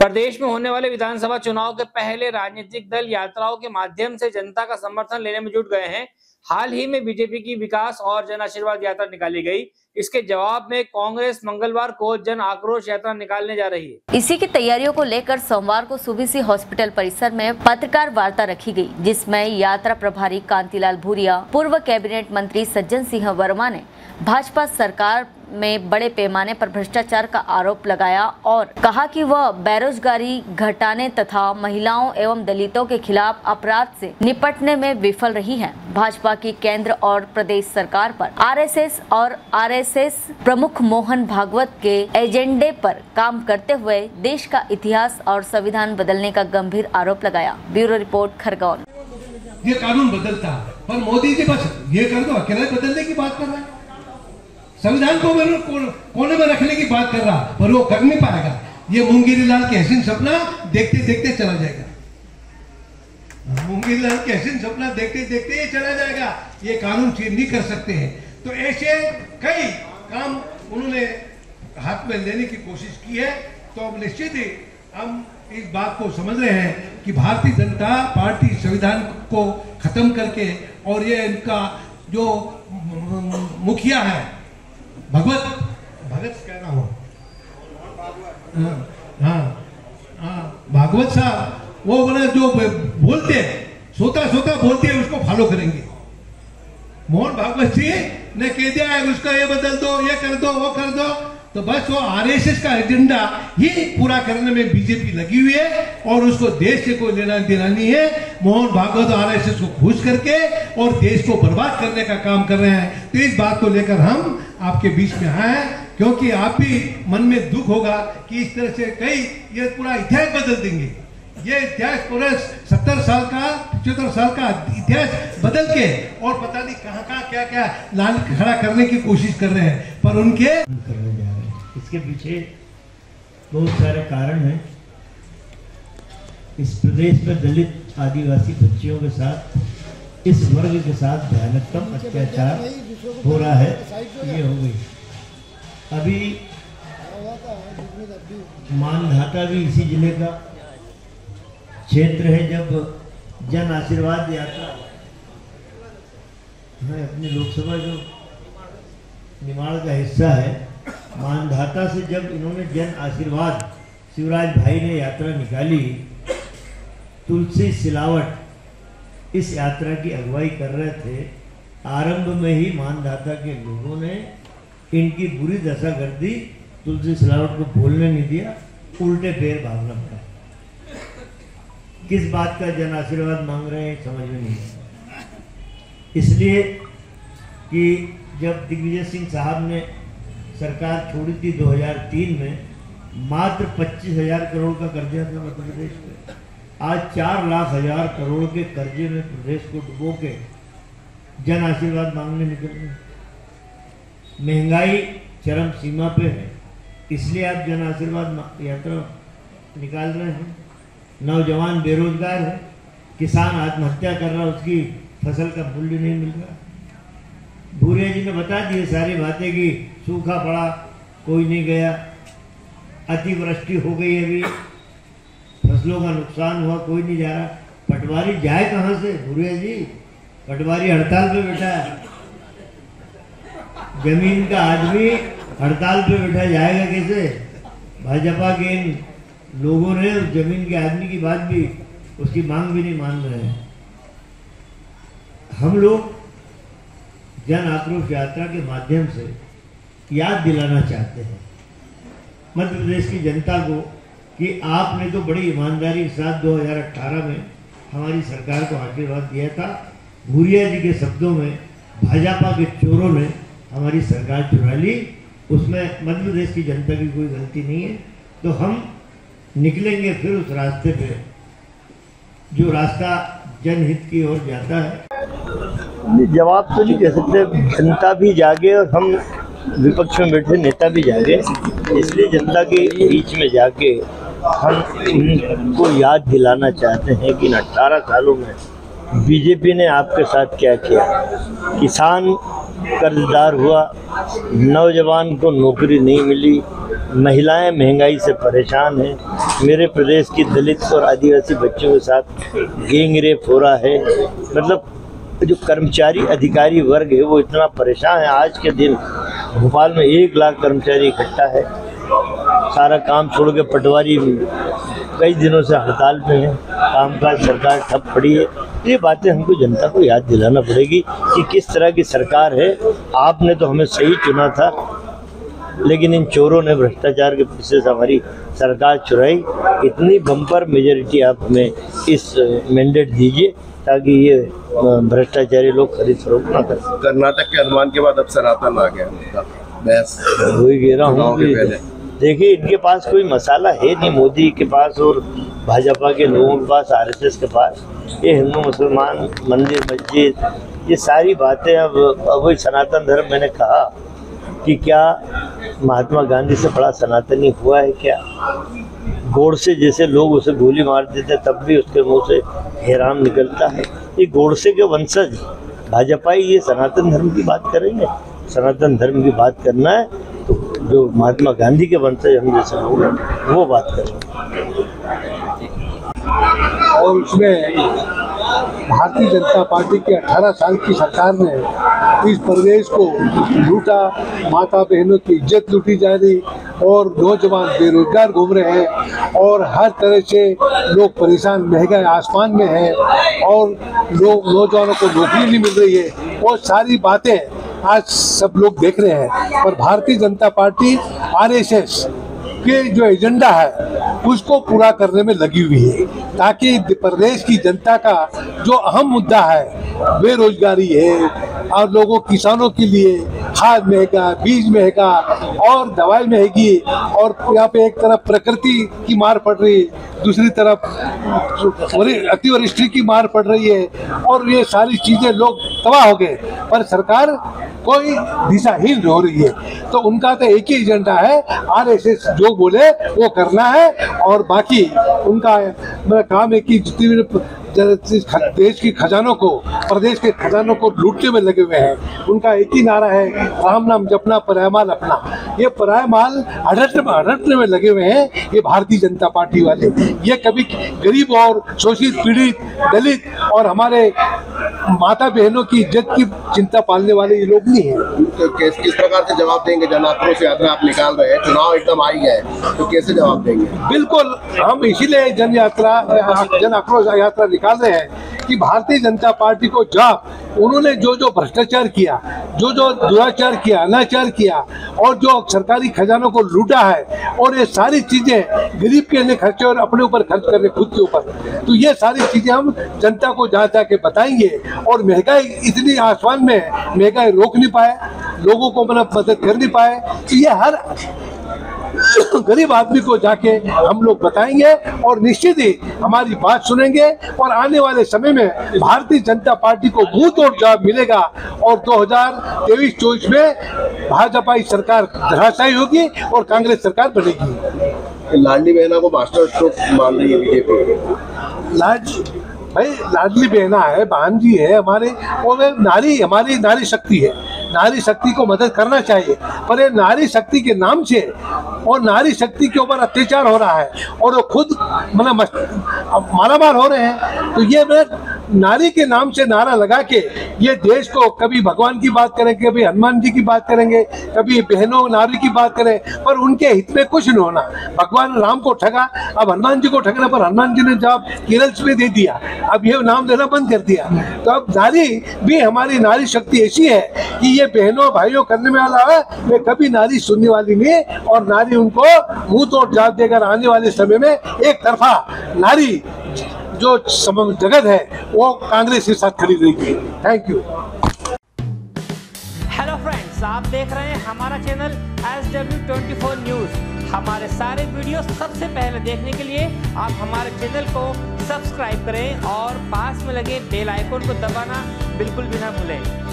प्रदेश में होने वाले विधानसभा चुनाव के पहले राजनीतिक दल यात्राओं के माध्यम से जनता का समर्थन लेने में जुट गए हैं। हाल ही में बीजेपी की विकास और जन आशीर्वाद यात्रा निकाली गई। इसके जवाब में कांग्रेस मंगलवार को जन आक्रोश यात्रा निकालने जा रही है। इसी की तैयारियों को लेकर सोमवार को सुबीसी हॉस्पिटल परिसर में पत्रकार वार्ता रखी गई, जिसमें यात्रा प्रभारी कांतिलाल भूरिया, पूर्व कैबिनेट मंत्री सज्जन सिंह वर्मा ने भाजपा सरकार में बड़े पैमाने पर भ्रष्टाचार का आरोप लगाया और कहा कि वह बेरोजगारी घटाने तथा महिलाओं एवं दलितों के खिलाफ अपराध से निपटने में विफल रही है। भाजपा की केंद्र और प्रदेश सरकार पर आरएसएस और आरएसएस प्रमुख मोहन भागवत के एजेंडे पर काम करते हुए देश का इतिहास और संविधान बदलने का गंभीर आरोप लगाया। Bureau report, Khargone. ये कानून बदलता है। पर मोदी जी बस ये कर दो, अकेला बदलने की बात कर रहा है। संविधान को कोने में रखने की बात कर रहा, पर वो कर नहीं पाएगा। ये मुंगेरी लाल के हसीन सपना देखते देखते चला जाएगा। मुंगेरी लाल के हसीन सपना देखते देखते ये चला जाएगा। ये कानून चेंज नहीं कर सकते हैं। तो ऐसे कई काम उन्होंने हाथ में लेने की कोशिश की है। तो अब निश्चित ही हम इस बात को समझ रहे हैं कि भारतीय जनता पार्टी संविधान को खत्म करके और ये इनका जो मुखिया है भगवत भगत कह रहा हूँ हाँ, हाँ हाँ भागवत साहब वो बोले जो बोलते हैं सोता सोता बोलते हैं उसको फॉलो करेंगे। मोहन भागवत जी ने कह दिया है उसका ये बदल दो ये कर दो वो कर दो। तो बस वो आरएसएस का एजेंडा ही पूरा करने में बीजेपी लगी हुई है और उसको देश से कोई लेना देना नहीं है। मोहन भागवत आरएसएस को खुश करके और देश को बर्बाद करने का काम कर रहे हैं। तो इस बात को लेकर हम आपके बीच में आए हैं, क्योंकि आप भी मन में दुख होगा कि इस तरह से कई ये पूरा इतिहास बदल देंगे। ये इतिहास पूरे सत्तर साल का पिछहत्तर साल का इतिहास बदल के और पता नहीं कहाँ कहाँ क्या क्या लाल खड़ा करने की कोशिश कर रहे हैं, पर उनके जा रहे हैं इसके पीछे बहुत सारे कारण हैं। इस प्रदेश में दलित आदिवासी बच्चियों के साथ, इस वर्ग के साथ भयानकतम अत्याचार हो रहा है, ये हो गई। अभी मानधाता भी इसी ज़िले का क्षेत्र है, जब जन आशीर्वाद यात्रा है, अपनी लोकसभा जो निमाड़ का हिस्सा है मानधाता से जब इन्होंने जन आशीर्वाद, शिवराज भाई ने यात्रा निकाली, तुलसी सिलावट इस यात्रा की अगुवाई कर रहे थे आरंभ में ही मानधाता के लोगों ने इनकी बुरी दशा कर दी, तुलसी सिलावट को बोलने नहीं दिया, उल्टे पैर भागना पड़ा। किस बात का जन आशीर्वाद मांग रहे हैं, समझ में नहीं इसलिए कि जब दिग्विजय सिंह साहब ने सरकार छोड़ी थी 2003 में, मात्र पच्चीस हज़ार करोड़ का कर्जा था मध्य प्रदेश में। आज चार लाख हज़ार करोड़ के कर्जे में प्रदेश को डुबो के जन आशीर्वाद मांगने निकल रहे महँगाई चरम सीमा पे है, इसलिए आप जन आशीर्वाद यात्रा निकाल रहे हैं। नौजवान बेरोजगार है, किसान आत्महत्या कर रहा, उसकी फ़सल का मूल्य नहीं मिल रहा। भूरिया जी ने बता दिए सारी बातें कि सूखा पड़ा, कोई नहीं गया, अतिवृष्टि हो गई अभी, फ़सलों का नुकसान हुआ, कोई नहीं जा रहा। पटवारी जाए कहाँ से, भूरिया जी? पटवारी हड़ताल पे बैठा है। ज़मीन का आदमी हड़ताल पे बैठा जाएगा कैसे? भाजपा के इन लोगों ने उस ज़मीन के आदमी की बात भी, उसकी मांग भी नहीं मान रहे हैं। हम लोग जन आक्रोश यात्रा के माध्यम से याद दिलाना चाहते हैं। मध्य प्रदेश की जनता को कि आपने तो बड़ी ईमानदारी के साथ 2018 में हमारी सरकार को आशीर्वाद दिया था भूरिया जी के शब्दों में, भाजपा के चोरों ने हमारी सरकार चुरा ली। उसमें मध्य प्रदेश की जनता की कोई गलती नहीं है। तो हम निकलेंगे फिर उस रास्ते पे, जो रास्ता जनहित की ओर जाता है। जवाब तो नहीं दे सकते। जनता भी जागे और हम विपक्ष में बैठे नेता भी जागे। इसलिए जनता के बीच में जाके हम उनको याद दिलाना चाहते हैं कि इन अट्ठारह सालों में बीजेपी ने आपके साथ क्या किया? किसान कर्जदार हुआ, नौजवान को नौकरी नहीं मिली, महिलाएँ महँगाई से परेशान हैं, मेरे प्रदेश की दलित और आदिवासी बच्चों के साथ गैंग रेप हो रहा है। मतलब जो कर्मचारी अधिकारी वर्ग है, वो इतना परेशान है। आज के दिन भोपाल में एक लाख कर्मचारी इकट्ठा है। सारा काम छोड़ के पटवारी कई दिनों से हड़ताल पे है कामकाज सरकार ठप पड़ी है। ये बातें हमको जनता को याद दिलाना पड़ेगी कि किस तरह की सरकार है। आपने तो हमें सही चुना था लेकिन इन चोरों ने भ्रष्टाचार के पीछे से हमारी सरकार चुराई। इतनी बम्पर मेजोरिटी आप हमें इस मैंडेट दीजिए ताकि ये भ्रष्टाचारी लोग खरीद फरोख्त ना कर। कर्नाटक के अनुमान के बाद अब सनातन आ गया। बहस वही कह रहा हूँ। देखिए, इनके पास कोई मसाला है नहीं मोदी के पास और भाजपा के लोगों के पास, आरएसएस के पास। ये हिंदू, मुसलमान, मंदिर, मस्जिद, ये सारी बातें अब अब वही सनातन धर्म मैंने कहा कि क्या महात्मा गांधी से बड़ा सनातनी हुआ है क्या? गोडसे जैसे लोग उसे गोली मार देते तब भी उसके मुँह से हैरान निकलता है। ये गोडसे के वंशज भाजपाई ये सनातन धर्म की बात करेंगे। सनातन धर्म की बात करना है जो महात्मा गांधी के वंशज हम जैसे लोग वो बात करेंगे और उसमें भारतीय जनता पार्टी के 18 साल की सरकार ने इस प्रदेश को लूटा माता बहनों की इज़्ज़त लूटी जा रही और नौजवान बेरोजगार घूम रहे हैं और हर तरह से लोग परेशान, महँगाई आसमान में है और लोग नौजवानों को नौकरी नहीं मिल रही है। और सारी बातें आज सब लोग देख रहे हैं, पर भारतीय जनता पार्टी, आरएसएस के जो एजेंडा है, उसको पूरा करने में लगी हुई है, ताकि प्रदेश की जनता का जो अहम मुद्दा है, बेरोजगारी है, और लोगों, किसानों के लिए खाद महँगा, बीज महँगा, और दवाई महँगी, और यहाँ पे एक तरफ़ प्रकृति की मार पड़ रही है, दूसरी तरफ़ अतिवृष्टि की मार पड़ रही है, और ये सारी चीज़ें लोग तबाह हो गए। पर सरकार कोई दिशाहीन हो रही है। तो उनका तो एक ही एजेंडा है, आरएसएस जो बोले, वो करना है और बाकी उनका, मेरा काम है कि जितनी भी देश की खजानों को, प्रदेश के खजानों को लूटने में लगे हुए हैं। उनका एक ही नारा है, राम नाम जपना, पराय माल अपना। ये पराय माल हड़टने में हड़टने में लगे हुए हैं, ये भारतीय जनता पार्टी वाले। ये कभी गरीब और शोषित, पीड़ित, दलित और हमारे माता बहनों की इज़्ज़त की चिंता पालने वाले ये लोग नहीं है। तो किस किस प्रकार से जवाब देंगे? जन आक्रोश यात्रा आप निकाल रहे हैं चुनाव एकदम आई है तो कैसे जवाब देंगे? बिल्कुल हम इसीलिए जन यात्रा जन आक्रोश यात्रा निकाल रहे हैं कि भारतीय जनता पार्टी को जब उन्होंने जो जो भ्रष्टाचार किया, जो जो दुराचार किया, अनाचार किया, और जो सरकारी खजानों को लूटा है, और ये सारी चीज़ें गरीब के लिए खर्चे और अपने ऊपर खर्च कर रहे खुद के ऊपर तो ये सारी चीज़ें हम जनता को जा जाके बताएँगे, और महँगाई इतनी आसमान में महँगाई रोक नहीं पाए, लोगों को मतलब मदद कर नहीं पाए, ये हर गरीब आदमी को जाके हम लोग बताएँगे और निश्चित ही हमारी बात सुनेंगे और आने वाले समय में भारतीय जनता पार्टी को मुँह और जवाब मिलेगा और 2023-24 में भाजपा की सरकार धराशायी होगी और कांग्रेस सरकार बनेगी। लाडली बहना को मास्टर स्ट्रोक मान रही है बीजेपी? लाज भाई लाडली बहना है बहन जी है हमारे और नारी हमारी नारी शक्ति है। नारी शक्ति को मदद करना चाहिए। पर ये नारी शक्ति के नाम से और नारी शक्ति के ऊपर अत्याचार हो रहा है और वो खुद मतलब मारामार हो रहे हैं। तो ये मैं नारी के नाम से नारा लगा के ये देश को कभी भगवान की बात करेंगे कभी हनुमान जी की बात करेंगे, कभी बहनों नारी की बात करें, पर उनके हित में कुछ नहीं होना। भगवान राम को ठगा, अब हनुमान जी को ठगने पर हनुमान जी ने जवाब केरल में दे दिया। अब ये नाम देना बंद कर दिया। तो अब नारी भी, हमारी नारी शक्ति ऐसी है कि ये बहनों भाइयों करने में वाला है, वे कभी नारी सुनने वाली नहीं, और नारी उनको मुँह तोड़ जवाब देकर आने वाले समय में एक तरफा नारी जो जगत है, वो कांग्रेस के साथ खड़ी रहेगी। थैंक यू हेलो फ्रेंड्स आप देख रहे हैं हमारा channel S W twenty four news हमारे सारे वीडियो सबसे पहले देखने के लिए आप हमारे चैनल को सब्सक्राइब करें और पास में लगे बेल आइकोन को दबाना बिल्कुल भी ना भूलें।